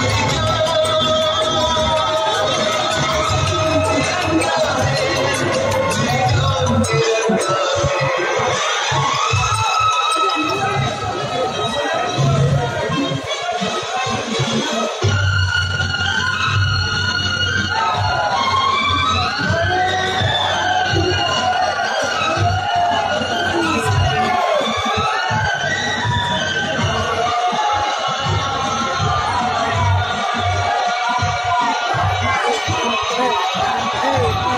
Yeah. Brasil!